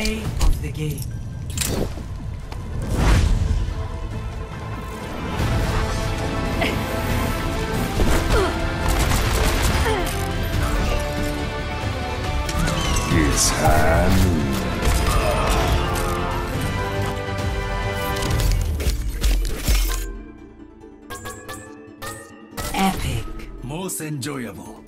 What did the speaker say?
Play of the game. It's hand. Epic. Most enjoyable.